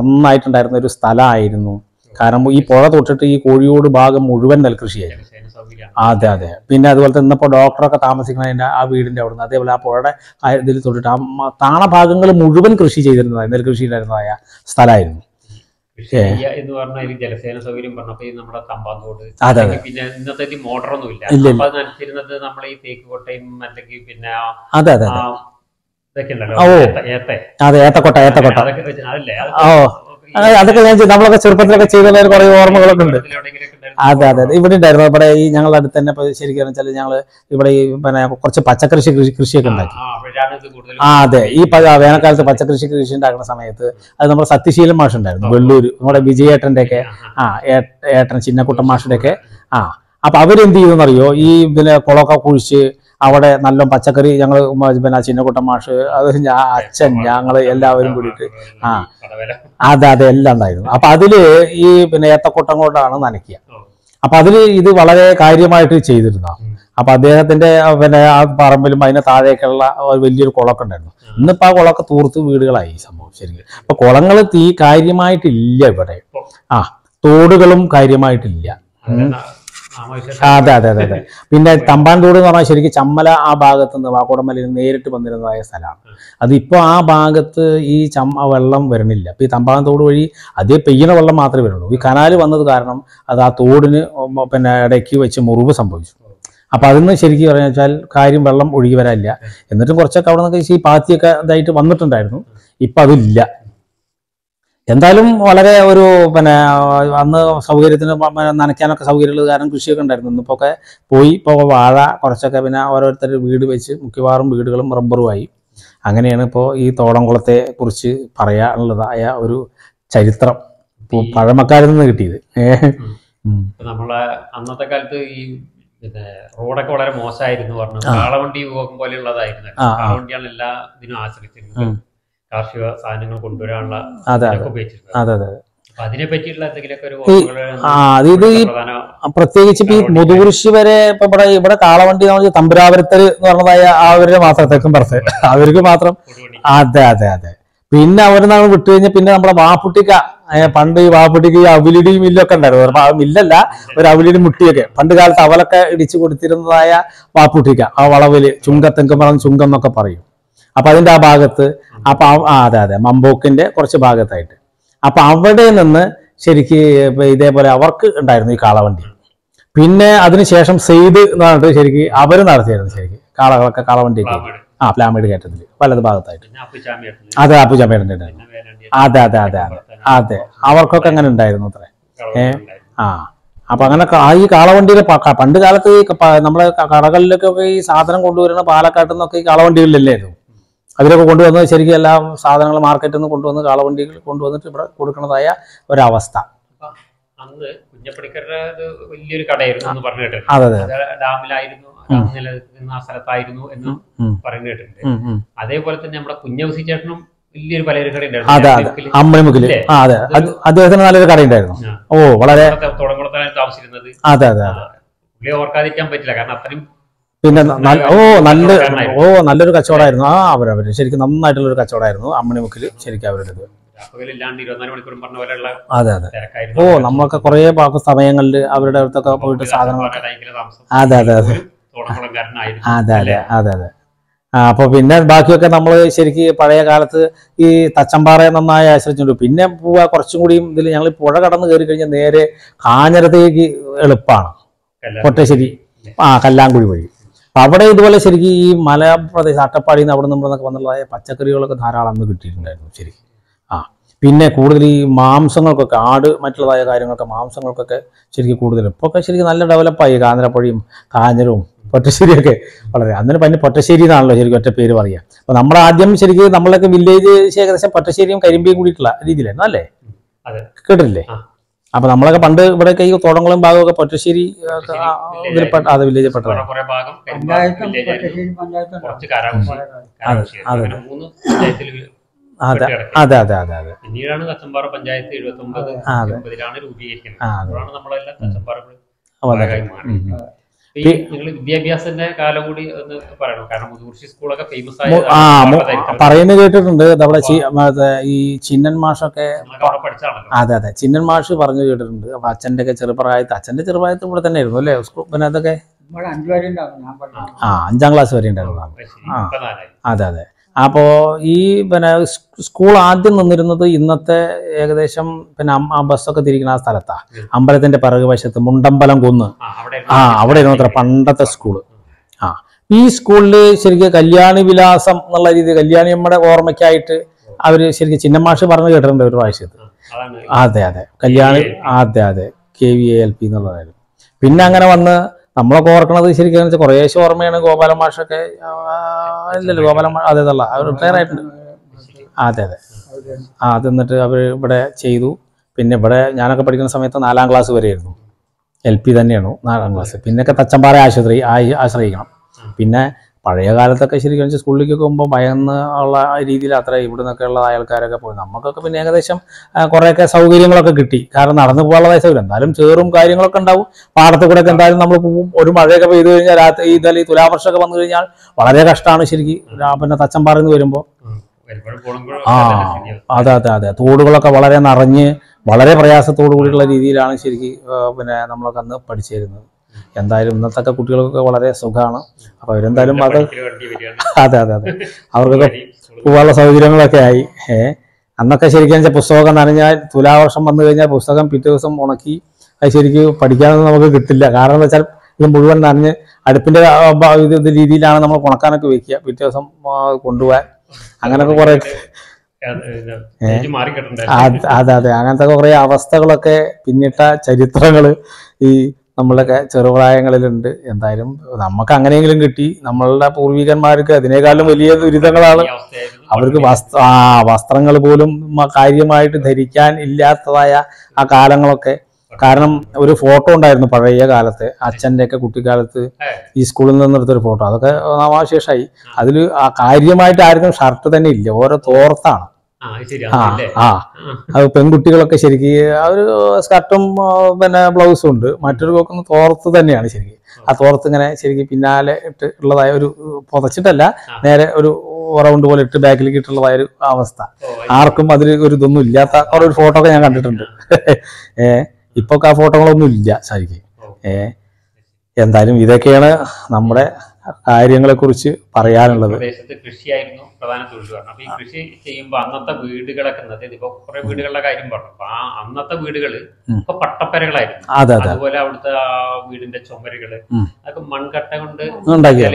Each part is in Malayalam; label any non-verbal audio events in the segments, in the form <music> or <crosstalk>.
നന്നായിട്ടുണ്ടായിരുന്ന ഒരു സ്ഥലമായിരുന്നു. കാരണം ഈ പുഴ തൊട്ടിട്ട് ഈ കോഴിയോട് ഭാഗം മുഴുവൻ നെൽകൃഷിയായിരുന്നു. അതെ അതെ. പിന്നെ അതുപോലെ തന്നെ ഇന്നിപ്പോ ഡോക്ടറൊക്കെ താമസിക്കുന്നതിന്റെ ആ വീടിന്റെ അവിടുന്ന് അതേപോലെ ആ പുഴയുടെ ഇതിൽ തൊട്ടിട്ട് ആ താണഭാഗങ്ങൾ താണ ഭാഗങ്ങൾ മുഴുവൻ കൃഷി ചെയ്തിരുന്നതായ നെൽകൃഷി ഉണ്ടായിരുന്നതായ സ്ഥലമായിരുന്നു. എന്ന് പറഞ്ഞാൽ ജലസേന സൗകര്യം പറഞ്ഞപ്പോ നമ്മുടെ തമ്പാന്തോട് പിന്നെ ഇന്നത്തെ ഈ മോട്ടറൊന്നും ഇല്ല. ഇല്ല, അപ്പൊ നനച്ചിരുന്നത് നമ്മൾ ഈ തേക്ക് കൊട്ടയും അല്ലെങ്കിൽ പിന്നെ ആ അതെ ഏത്തക്കൊട്ട ഏത്തക്കൊട്ട. ഓ. അതൊക്കെ ഞാൻ നമ്മളൊക്കെ ചെറുപ്പത്തിലൊക്കെ ചെയ്ത കുറെ ഓർമ്മകളൊക്കെ ഉണ്ട്. അതെ അതെ ഇവിടെ ഉണ്ടായിരുന്നു. ഇവിടെ ഈ ഞങ്ങളുടെ അടുത്ത് തന്നെ ശരിക്കും വെച്ചാൽ ഞങ്ങൾ ഇവിടെ ഈ പിന്നെ കുറച്ച് പച്ചക്കൃഷി കൃഷി കൃഷിയൊക്കെ ഉണ്ടാക്കി. ആ അതെ. ഈ വേനൽക്കാലത്ത് പച്ചക്കൃഷി കൃഷി ഉണ്ടാക്കുന്ന സമയത്ത് അത് നമ്മുടെ സത്യശീലൻ മാഷ് ഉണ്ടായിരുന്നു വെള്ളൂർ നമ്മുടെ വിജയേട്ടന്റെ ഒക്കെ ആ ഏട്ടൻ ചിന്നക്കുട്ടൻ മാഷിന്റെ ഒക്കെ ആ. അപ്പൊ അവരെന്ത് ചെയ്തെന്നറിയോ? ഈ പിന്നെ കുളമൊക്കെ കുഴിച്ച് അവിടെ നല്ല പച്ചക്കറി ഞങ്ങൾ പിന്നെ ചിന്നക്കുട്ടൻ മാഷ് അത് ഞാൻ അച്ഛൻ ഞങ്ങൾ എല്ലാവരും കൂടിയിട്ട്. ആ. അതെ അതെ എല്ലാം ഉണ്ടായിരുന്നു. അപ്പൊ അതിൽ ഈ പിന്നെ ഏത്തക്കൂട്ടം കൊണ്ടാണ് നനയ്ക്കുക. അപ്പൊ അതിൽ ഇത് വളരെ കാര്യമായിട്ട് ചെയ്തിരുന്ന. അപ്പൊ അദ്ദേഹത്തിന്റെ പിന്നെ ആ പറമ്പിലും അതിന് താഴേക്കുള്ള വലിയൊരു കുളക്കം ഉണ്ടായിരുന്നു. ഇന്നിപ്പോ ആ കുളക്ക് തൂർത്ത് വീടുകളായി സംഭവം ശരിക്കും. അപ്പൊ കുളങ്ങൾ തീ കാര്യമായിട്ടില്ല ഇവിടെ. ആ തോടുകളും കാര്യമായിട്ടില്ല. അതെ അതെ അതെ അതെ. പിന്നെ തമ്പാൻ തോട് എന്ന് പറഞ്ഞാൽ ശരിക്കും ചമ്മല ആ ഭാഗത്ത് നിന്ന് വാക്കോടമലയിൽ നിന്ന് നേരിട്ട് വന്നിരുന്നതായ സ്ഥലമാണ്. അതിപ്പോ ആ ഭാഗത്ത് ഈ ചമ്മ വെള്ളം വരണില്ല. ഇപ്പൊ ഈ തമ്പാൻതോട് വഴി അതേ പെയ്യണ വെള്ളം മാത്രമേ വരുള്ളൂ ഈ കനാല് വന്നത് കാരണം അത് ആ തോടിന് പിന്നെ ഇടയ്ക്ക് വെച്ച് മുറിവ് സംഭവിച്ചു. അപ്പൊ അതിന്ന് ശരിക്കും പറഞ്ഞു വെച്ചാൽ കാര്യം വെള്ളം ഒഴുകി വരാനില്ല. എന്നിട്ടും കുറച്ചൊക്കെ അവിടെ നിന്നൊക്കെ ഈ പാത്തിയൊക്കെ ഇതായിട്ട് വന്നിട്ടുണ്ടായിരുന്നു. ഇപ്പൊ അതില്ല. എന്തായാലും വളരെ ഒരു പിന്നെ അന്ന് സൗകര്യത്തിന് നനയ്ക്കാനൊക്കെ സൗകര്യമുള്ളത് കാരണം കൃഷിയൊക്കെ ഉണ്ടായിരുന്നു. ഇന്നിപ്പോ ഒക്കെ പോയി ഇപ്പോൾ വാഴ കുറച്ചൊക്കെ പിന്നെ ഓരോരുത്തർ വീട് വെച്ച് മിക്കവാറും വീടുകളും റബ്ബറുമായി അങ്ങനെയാണ് ഇപ്പോൾ ഈ തോടംകുളത്തെ കുറിച്ച് പറയാനുള്ളതായ ഒരു ചരിത്രം ഇപ്പോൾ പഴമക്കാരിൽ നിന്ന് കിട്ടിയത്. നമ്മളെ അന്നത്തെ കാലത്ത് ഈ പിന്നെ റോഡൊക്കെ വളരെ മോശമായിരുന്നു പറഞ്ഞു കാളവണ്ടി പോലെയുള്ളതായിരുന്നു. കാളവണ്ടിയാണ് എല്ലാ ഇതിനും ആശ്രയിച്ചിരുന്നത്. കാർഷിക സാധനങ്ങൾ കൊണ്ടുവരാനുള്ള അതെ അതെ. ഇതൊക്കെ അതെ അതെ അപ്പൊ അതിനെ ഒരു ഈ- പ്രത്യേകിച്ച് ഈ മുതുകുരിശി വരെ ഇപ്പൊ ഇവിടെ ഇവിടെ കാളവണ്ടി എന്ന് പറഞ്ഞാൽ തമ്പുരാപുരത്തൽ എന്ന് പറഞ്ഞതായ അവരുടെ മാത്രം തെക്കും പുറത്ത്. അവർക്ക് മാത്രം അതെ അതെ അതെ. പിന്നെ അവർ നമ്മൾ വിട്ടു കഴിഞ്ഞാൽ പിന്നെ നമ്മളെ വാപ്പുട്ടിക്ക പണ്ട് ഈ വാപ്പുട്ടിക്ക് ഈ അവിലിടി മില്ലൊക്കെ ഉണ്ടായിരുന്നു. മില്ലല്ല ഒരു അവിലിടി മുട്ടിയൊക്കെ. പണ്ട് കാലത്ത് അവലൊക്കെ ഇടിച്ചു കൊടുത്തിരുന്നതായ വാപ്പുട്ടിക്ക ആ വളവിൽ ചുങ്കത്തെങ്കുമറം ചുങ്കം എന്നൊക്കെ പറയും. അപ്പൊ അതിന്റെ ആ ഭാഗത്ത് അപ്പൊ അതെ അതെ മമ്പോക്കിന്റെ കുറച്ച് ഭാഗത്തായിട്ട്. അപ്പൊ അവിടെ നിന്ന് ശരിക്ക് ഇതേപോലെ അവർക്ക് ഉണ്ടായിരുന്നു ഈ കാളവണ്ടി. പിന്നെ അതിനുശേഷം സെയ്ദ് എന്ന് പറഞ്ഞിട്ട് ശരിക്ക് അവർ നടത്തിയായിരുന്നു ശരിക്ക് കാളകളൊക്കെ കാളവണ്ടി ആ പ്ലാമേഡ് കയറ്റത്തിൽ വലത് ഭാഗത്തായിട്ട്. അതെ പിന്നെ അതെ അതെ അതെ അതെ അതെ. അവർക്കൊക്കെ അങ്ങനെ ഉണ്ടായിരുന്നു അത്രേ. ഏ ആ. അപ്പൊ അങ്ങനെ ഈ കാളവണ്ടിയിലെ പണ്ട് കാലത്ത് ഈ നമ്മളെ കടകളിലൊക്കെ ഈ സാധനം കൊണ്ടുവരുന്ന പാലക്കാട്ടിൽ നിന്നൊക്കെ ഈ കാളവണ്ടികളിലല്ലായിരുന്നു അതിലൊക്കെ കൊണ്ടുവന്ന് ശരിക്കും എല്ലാ സാധനങ്ങളും മാർക്കറ്റിൽ നിന്ന് കൊണ്ടുവന്ന് കാളവണ്ടികൾ കൊണ്ടുവന്നിട്ട് ഇവിടെ കൊടുക്കുന്നതായ ഒരവസ്ഥ. അന്ന് കുഞ്ഞപ്പണിക്കരുടെ വലിയൊരു കടയായിരുന്നു എന്ന് പറഞ്ഞു കേട്ടിട്ടുണ്ട്. ഡാമിലായിരുന്നു ഡാം നിലനിൽക്കുന്ന ആ സ്ഥലത്തായിരുന്നു എന്ന്. പറഞ്ഞു കേട്ടിട്ടുണ്ട്. അതേപോലെ തന്നെ നമ്മുടെ കുഞ്ഞവസി ചേട്ടനും വലിയൊരു പലചരക്ക് കട അതെ അമ്മണിമുക്കിൽ അദ്ദേഹത്തിന് നല്ലൊരു കടയുണ്ടായിരുന്നു. ഓ വളരെ തുടങ്ങുളത്താണ് താമസിച്ചിരുന്നത്. അതെ അതെ ഓർക്കാതിരിക്കാൻ പറ്റില്ല. കാരണം അത്രയും പിന്നെ ഓ നല്ല ഓ നല്ലൊരു കച്ചവടമായിരുന്നു. ആ അവരവര് ശരിക്കും നന്നായിട്ടുള്ള ഒരു കച്ചവടമായിരുന്നു അമ്മണിമുക്കിൽ ശരിക്കും അവരുടെ അതെ അതെ. ഓ നമ്മളൊക്കെ കുറെ സമയങ്ങളിൽ അവരുടെ അടുത്തൊക്കെ പോയിട്ട് സാധനങ്ങളൊക്കെ അതെ അതെ അതെ. അതെ അതെ അതെ അതെ. ആ അപ്പൊ പിന്നെ ബാക്കിയൊക്കെ നമ്മൾ ശരിക്ക് പഴയ കാലത്ത് ഈ തച്ചമ്പാറയെ നന്നായി ആശ്രയിച്ചിട്ടുണ്ട്. പിന്നെ പോവാ കുറച്ചും കൂടിയും ഇതിൽ ഞങ്ങൾ പുഴ കടന്ന് കയറി കഴിഞ്ഞാൽ നേരെ കാഞ്ഞരത്തേക്ക് എളുപ്പമാണ്. കൊട്ടശ്ശേരി ആ കല്ലാങ്കുഴി വഴി. അവിടെ ഇതുപോലെ ശരിക്കും ഈ മലപ്രദേശം അട്ടപ്പാടിയിൽ നിന്ന് അവിടെ നിന്ന് നിന്നൊക്കെ വന്നുള്ളതായ പച്ചക്കറികളൊക്കെ ധാരാളം അന്ന് കിട്ടിയിട്ടുണ്ടായിരുന്നു ശരിക്കും. ആ പിന്നെ കൂടുതൽ ഈ മാംസങ്ങൾക്കൊക്കെ ആട് മറ്റുള്ളതായ കാര്യങ്ങളൊക്കെ മാംസങ്ങൾക്കൊക്കെ ശരിക്കും കൂടുതൽ. ഇപ്പോൾ ഒക്കെ ശരിക്കും നല്ല ഡെവലപ്പായി കാഞ്ഞിരപ്പുഴയും കാഞ്ഞിരവും പൊറ്റശ്ശേരിയൊക്കെ വളരെ. അന്നേരം പിന്നെ പൊറ്റശ്ശേരി എന്നാണല്ലോ ശരിക്കും ഒറ്റ പേര് പറയുക. അപ്പോൾ നമ്മൾ ആദ്യം ശരിക്കും നമ്മളൊക്കെ വില്ലേജ് ഏകദേശം പൊറ്റശ്ശേരിയും കരിമ്പിയും കൂടിയിട്ടുള്ള രീതിയിലായിരുന്നു അല്ലേ? കേട്ടിട്ടില്ലേ. അപ്പൊ നമ്മളൊക്കെ പണ്ട് ഇവിടെ ഈ തോടങ്ങളും ഭാഗമൊക്കെ പൊറ്റശ്ശേരി അത് വില്ലേജിൽ പെട്ടതാണ്. കുറെ കുറെ ഭാഗം പഞ്ചായത്തും വില്ലേജ് കാരാകുശി അതെ. അതെ. അതെ അതെ. അതെ പിന്നീടാണ് കച്ചമ്പാറ പഞ്ചായത്ത് എഴുപത്തി ഒമ്പത് രൂപീകരിക്കുന്നത്. അപ്പോഴാണ് നമ്മളെല്ലാം തച്ചമ്പാറ ഈ നിങ്ങൾ വിദ്യാഭ്യാസത്തിന്റെ കാലം കൂടി ഒന്ന് പറയണം. കാരണം മുതുകുറിശി സ്കൂളൊക്കെ ഫേമസ് മു- പറയുന്നത് കേട്ടിട്ടുണ്ട്. നമ്മുടെ ഈ ചിന്നൻ മാഷൊക്കെ അതെ അതെ. ചിന്നൻ മാഷ് പറഞ്ഞു കേട്ടിട്ടുണ്ട്. അപ്പൊ അച്ഛന്റെ ഒക്കെ ചെറുപ്രായത്ത് അച്ഛന്റെ ചെറുപ്രായത്ത് ഇവിടെ തന്നെ ആയിരുന്നു അല്ലേ? സ്കൂൾ പിന്നെ അതൊക്കെ? ആ അഞ്ചാം ക്ലാസ് വരെ ഉണ്ടായിരുന്നു. അതെ അതെ. അതെ അപ്പോ ഈ പിന്നെ സ്കൂൾ ആദ്യം നിന്നിരുന്നത് ഇന്നത്തെ ഏകദേശം പിന്നെ ആ ബസ്സൊക്കെ തിരിക്കുന്ന ആ സ്ഥലത്താണ് അമ്പലത്തിന്റെ പിറകു വശത്ത് മുണ്ടമ്പലം കുന്ന്. ആ അവിടെ ഇരുന്നത്ര പണ്ടത്തെ സ്കൂൾ. ആ ഈ സ്കൂളിൽ ശരിക്ക് കല്യാണി വിലാസം എന്നുള്ള രീതി കല്യാണിയമ്മയുടെ ഓർമ്മയ്ക്കായിട്ട് അവർ ശരിക്ക് ചിന്നമാഷ് പറഞ്ഞു കേട്ടിട്ടുണ്ട് ഒരു പ്രാവശ്യത്ത്. അതെ അതെ. കല്യാണി അതെ അതെ. K V A L P എന്നുള്ളതായിരുന്നു. പിന്നെ അങ്ങനെ വന്ന് നമ്മളൊക്കെ ഓർക്കണത് ശരിക്കും കുറേശ്ശെ ഓർമ്മയാണ് ഗോപാല മാഷൊക്കെ ആ, ഇല്ലല്ലോ ഗോപാല മാ അതെ അതല്ല അവർ റിട്ടയർ ആയിട്ടുണ്ട്. അതെ അതെ. ആ അത് അവർ ഇവിടെ ചെയ്തു. പിന്നെ ഇവിടെ ഞാനൊക്കെ പഠിക്കുന്ന സമയത്ത് നാലാം ക്ലാസ് വരെയായിരുന്നു. എൽ പി തന്നെയാണ് നാലാം ക്ലാസ് പിന്നൊക്കെ തച്ചമ്പാറ ആശുപത്രി ആശ്രയിക്കണം. പിന്നെ പഴയ കാലത്തൊക്കെ ശരിക്കും വെച്ചാൽ സ്കൂളിലേക്കൊക്കെ പോകുമ്പോൾ ഭയന്ന് ഉള്ള രീതിയിൽ അത്ര ഇവിടെ നിന്നൊക്കെ ഉള്ള ആൾക്കാരൊക്കെ പോയി. നമുക്കൊക്കെ പിന്നെ ഏകദേശം കുറേയൊക്കെ സൗകര്യങ്ങളൊക്കെ കിട്ടി. കാരണം നടന്നു പോകാനുള്ള സൗകര്യം എന്തായാലും ചേറും കാര്യങ്ങളൊക്കെ ഉണ്ടാവും. പാടത്ത് കൂടെ ഒക്കെ എന്തായാലും നമ്മൾ പോകും ഒരു മഴയൊക്കെ പെയ്തു കഴിഞ്ഞാൽ രാത്രി ഈ ഇതല്ല ഈ തുലാവർഷമൊക്കെ വന്നു കഴിഞ്ഞാൽ വളരെ കഷ്ടമാണ് ശരിക്കും. പിന്നെ തച്ചമ്പാറിൽ നിന്ന് വരുമ്പോൾ ആ അതെ അതെ അതെ. തോടുകളൊക്കെ വളരെ നിറഞ്ഞ് വളരെ പ്രയാസത്തോടു കൂടിയുള്ള രീതിയിലാണ് ശരിക്കും പിന്നെ നമ്മളൊക്കെ അന്ന് പഠിച്ചിരുന്നത്. എന്തായാലും ഇന്നത്തെ കുട്ടികൾക്കൊക്കെ വളരെ സുഖമാണ് അപ്പോൾ അവരെന്തായാലും അത് <laughs> അതെ അതെ അതെ. അവർക്കൊക്കെ പോകാനുള്ള സൗകര്യങ്ങളൊക്കെ ആയി. ഏ അന്നൊക്കെ ശരിക്കും വെച്ചാൽ പുസ്തകമൊക്കെ നനഞ്ഞാൽ തുലാവർഷം വന്നു കഴിഞ്ഞാൽ പുസ്തകം പിറ്റേ ദിവസം ഉണക്കി അത് ശരിക്കും പഠിക്കാനൊന്നും നമുക്ക് കിട്ടില്ല. കാരണം എന്ന് വെച്ചാൽ ഇത് മുഴുവൻ നനഞ്ഞ് അടുപ്പിന്റെ ഇത് രീതിയിലാണ് നമ്മൾ ഉണക്കാനൊക്കെ വെക്കുക. പിറ്റേ ദിവസം കൊണ്ടുപോകാൻ അങ്ങനെയൊക്കെ കുറെ അതെ അതെ അങ്ങനത്തെ കുറെ അവസ്ഥകളൊക്കെ പിന്നിട്ട ചരിത്രങ്ങൾ ഈ നമ്മളൊക്കെ ചെറുപ്രായങ്ങളിലുണ്ട്. എന്തായാലും നമുക്ക് അങ്ങനെയെങ്കിലും കിട്ടി. നമ്മളുടെ പൂർവികന്മാർക്ക് അതിനേക്കാളും വലിയ ദുരിതങ്ങളാണ്. അവർക്ക് വസ്ത്ര ആ വസ്ത്രങ്ങൾ പോലും കാര്യമായിട്ട് ധരിക്കാൻ ഇല്ലാത്തതായ ആ കാലങ്ങളൊക്കെ. കാരണം ഒരു ഫോട്ടോ ഉണ്ടായിരുന്നു പഴയ കാലത്ത് അച്ഛന്റെ ഒക്കെ കുട്ടിക്കാലത്ത് ഈ സ്കൂളിൽ നിന്ന് എടുത്തൊരു ഫോട്ടോ. അതൊക്കെ നാമാശേഷമായി അതിൽ ആ കാര്യമായിട്ട് ആർക്കും ഷർട്ട് തന്നെ ഇല്ല. ഓരോ തോർത്താണ്. ആ അത് ശരി ശരിക്ക് ആ. ഒരു പെൺകുട്ടികളൊക്കെ സ്കർട്ടും പിന്നെ ബ്ലൗസും ഉണ്ട്. മറ്റൊരു തോർത്ത് തന്നെയാണ് ശരിക്ക്. ആ തോർത്ത് ഇങ്ങനെ ശരിക്കും പിന്നാലെ ഇട്ട് ഉള്ളതായ ഒരു പുതച്ചിട്ടല്ല നേരെ ഒരു റൗണ്ട് പോലെ ഇട്ട് ബാക്കിലേക്ക് ഇട്ടുള്ളതായ ഒരു അവസ്ഥ. ആർക്കും അതിൽ ഒരു ഇതൊന്നും ഇല്ലാത്ത കുറെ ഒരു ഫോട്ടോ ഒക്കെ ഞാൻ കണ്ടിട്ടുണ്ട്. <laughs> ഏ ഇപ്പൊ ആ ഫോട്ടോകളൊന്നും ഇല്ല ശരിക്ക്. ഏ എന്തായാലും ഇതൊക്കെയാണ് നമ്മുടെ കാര്യങ്ങളെ കുറിച്ച് പറയാനുള്ളത്. പ്രദേശത്ത് കൃഷിയായിരുന്നു പ്രധാന തൊഴിൽ കാരണം അപ്പൊ ഈ കൃഷി ചെയ്യുമ്പോൾ അന്നത്തെ വീടുകളൊക്കെ അതായത് ഇപ്പൊ കുറെ വീടുകളുടെ കാര്യം പറഞ്ഞു. അപ്പൊ ആ അന്നത്തെ വീടുകൾ ഉം. ഇപ്പൊ പട്ടപ്പരകളായിരുന്നു. അതെ അതെ. അതുപോലെ അവിടുത്തെ ആ വീടിന്റെ ചുമരുകൾ അതൊക്കെ മൺകട്ട കൊണ്ട്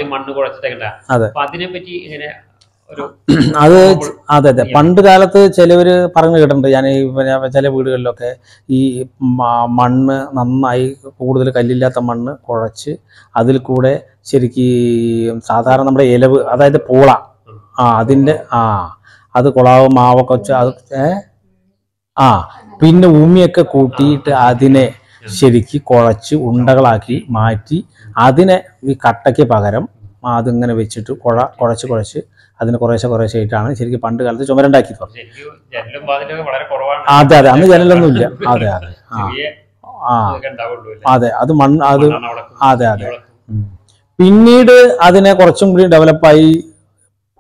മണ്ണ് കുഴച്ചിട്ടൊക്കെ ഉണ്ടാകും. അപ്പൊ അതിനെപ്പറ്റി ഇങ്ങനെ <clears throat> അത് അതെ അതെ. പണ്ട് കാലത്ത് ചിലവര് പറഞ്ഞു കേട്ടിട്ടുണ്ട്. ഞാൻ ഈ പിന്നെ ചില വീടുകളിലൊക്കെ ഈ മണ്ണ് നന്നായി കൂടുതൽ കല്ലില്ലാത്ത മണ്ണ് കുഴച്ച് അതിൽ കൂടെ ശരിക്ക് സാധാരണ നമ്മുടെ ഇലവ് അതായത് പൂള. ആ അതിന്റെ ആ അത് കുളാവ് മാവൊക്കെ വെച്ച് അത് ഏ? ആ പിന്നെ ഉമിയൊക്കെ കൂട്ടിയിട്ട് അതിനെ ശരിക്ക് കുഴച്ച് ഉണ്ടകളാക്കി മാറ്റി അതിനെ ഈ കട്ടയ്ക്ക് പകരം അതിങ്ങനെ വെച്ചിട്ട് കുഴ കുഴച്ച് കുഴച്ച് അതിന് കുറേശ്ശെ കുറേശ്ശെ ആയിട്ടാണ് ശരിക്കും പണ്ട് കാലത്ത് ചുമരുണ്ടാക്കി അതെ അതെ. അന്ന് ജനലൊന്നും ഇല്ല. <laughs> അതെ അതെ. ആ. ആ? അതെ അത് മണ്ണ് അത് അതെ അതെ. പിന്നീട് അതിനെ കുറച്ചും കൂടി ഡെവലപ്പായി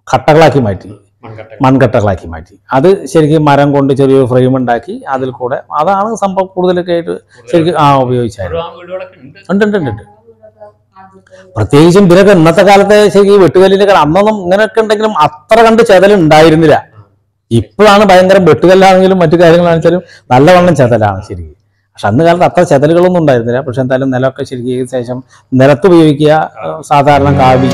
കട്ടകളാക്കി മാറ്റി. മൺകട്ട മൺകട്ടകളാക്കി മാറ്റി. അത് ശരിക്കും മരം കൊണ്ട് ചെറിയൊരു ഫ്രെയിം ഉണ്ടാക്കി അതിൽ കൂടെ. അതാണ് സംഭവം കൂടുതലൊക്കെ ആയിട്ട് ശരിക്കും ആ ഉപയോഗിച്ചായിരുന്നു ഉണ്ട് ഉണ്ട് ഉണ്ട്. പ്രത്യേകിച്ചും പിന്നെ ഇന്നത്തെ കാലത്തെ ശരി വെട്ടുകല്ലിന്റെ കാലം അന്നൊന്നും ഇങ്ങനെയൊക്കെ ഉണ്ടെങ്കിലും അത്ര കണ്ട് ചെതൽ ഉണ്ടായിരുന്നില്ല ഇപ്പോഴാണ് ഭയങ്കര വെട്ടുകല്ലാണെങ്കിലും മറ്റു കാര്യങ്ങളാണെങ്കിലും നല്ലവണ്ണം ചെതലാണ് ശരിക്കും പക്ഷെ അന്ന് കാലത്ത് അത്ര ചെതലുകളൊന്നും ഉണ്ടായിരുന്നില്ല. പക്ഷെ എന്തായാലും നിലമൊക്കെ ശരിക്കും ശേഷം നിലത്ത് ഉപയോഗിക്കുക സാധാരണ കാവി.